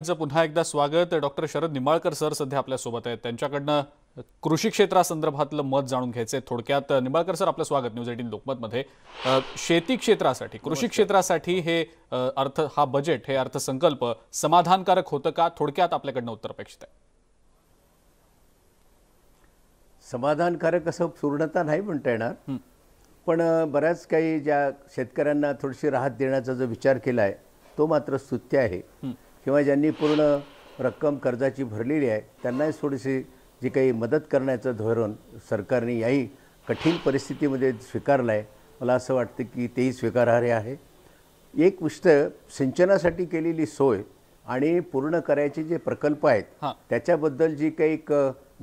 पुन्हा एकदा स्वागत. डॉक्टर शरद निंबाळकर सर सध्या आपल्यासोबत आहेत. त्यांच्याकडनं कृषी क्षेत्रासंदर्भातलं मत जाणून घ्यायचंय थोडक्यात. निंबाळकर सर आपलं स्वागत न्यूज एटीन लोकमतमध्ये. शेती क्षेत्रासाठी कृषी क्षेत्रासाठी हे अर्थ हा बजेट हे अर्थसंकल्प समाधानकारक होतं का? थोडक्यात आपल्याकडनं उत्तर अपेक्षित आहे. समाधानकारक असं पूर्णता नाही म्हणता येणार. पण बऱ्याच काही ज्या शेतकऱ्यांना थोडीशी राहत देण्याचा जो विचार केला आहे तो मात्र स्तुत्य आहे. किंवा ज्यांनी पूर्ण रक्कम कर्जाची भरलेली आहे त्यांनाही थोडीशी जी काही मदत करण्याचं धोरण सरकारने याही कठीण परिस्थितीमध्ये स्वीकारलं आहे मला असं वाटतं की तेही स्वीकारार्ह आहे. एक गोष्ट सिंचनासाठी केलेली सोय आणि पूर्ण करायचे जे प्रकल्प आहेत. त्याच्याबद्दल जी काही एक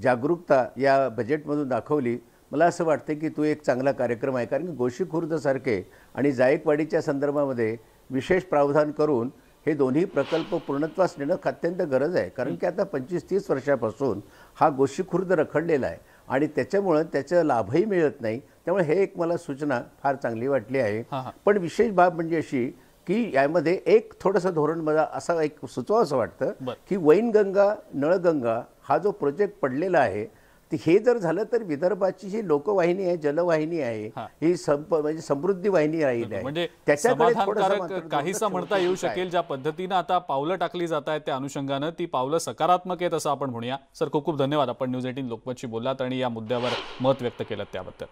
जागरूकता या बजेटमधून दाखवली मला असं वाटतं की तो एक चांगला कार्यक्रम आहे. कारण की गोशी खुर्दसारखे आणि जायकवाडीच्या संदर्भामध्ये विशेष प्रावधान करून हे दोन्ही प्रकल्प पूर्णत्वास नेणं अत्यंत गरज आहे कारण की आता पंचवीस तीस वर्षापासून हा गोशी खुर्द रखडलेला आहे आणि त्याच्यामुळं त्याचा लाभही मिळत नाही त्यामुळे हे एक मला सूचना फार चांगली वाटली आहे. पण विशेष बाब म्हणजे अशी की यामध्ये एक थोडंसं धोरण मला असं एक सुचवा असं वाटतं. की वैनगंगा नळगंगा हा जो प्रोजेक्ट पडलेला आहे हे जर झालं तर विदर्भाची जी लोकवाहिनी आहे जलवाहिनी आहे हां. संप म्हणजे समृद्धी वाहिनी राहील आहे. म्हणजे त्याच्याकडे काहीसं म्हणता येऊ? शकेल ज्या पद्धतीनं आता पावलं टाकली जात आहेत त्या अनुषंगानं. ती पावलं सकारात्मक आहेत असं आपण म्हणूया. सर खूप खूप धन्यवाद. आपण न्यूज एटीन लोकमतशी बोललात आणि या मुद्द्यावर मत व्यक्त केलं त्याबद्दल.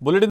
बुलेटिन